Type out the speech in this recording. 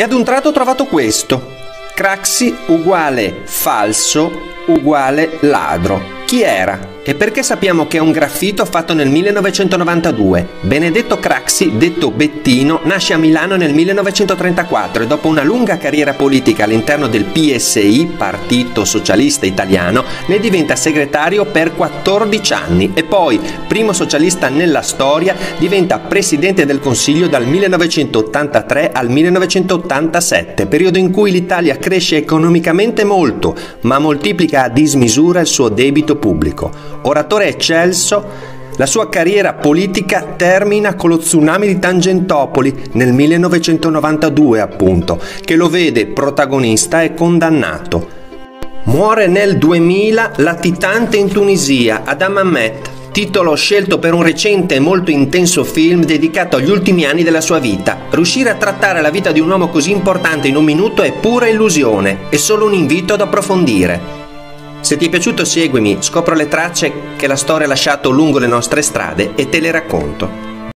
E ad un tratto ho trovato questo. Craxi uguale falso uguale ladro. Chi era? E perché sappiamo che è un graffito fatto nel 1992? Benedetto Craxi, detto Bettino, nasce a Milano nel 1934 e dopo una lunga carriera politica all'interno del PSI, Partito Socialista Italiano, ne diventa segretario per 14 anni e poi, primo socialista nella storia, diventa presidente del Consiglio dal 1983 al 1987, periodo in cui l'Italia cresce economicamente molto, ma moltiplica a dismisura il suo debito pubblico. Oratore eccelso, la sua carriera politica termina con lo tsunami di Tangentopoli nel 1992 appunto, che lo vede protagonista e condannato. Muore nel 2000 latitante in Tunisia, ad Hammamet, titolo scelto per un recente e molto intenso film dedicato agli ultimi anni della sua vita. Riuscire a trattare la vita di un uomo così importante in un minuto è pura illusione, è solo un invito ad approfondire. Se ti è piaciuto seguimi, scopro le tracce che la storia ha lasciato lungo le nostre strade e te le racconto.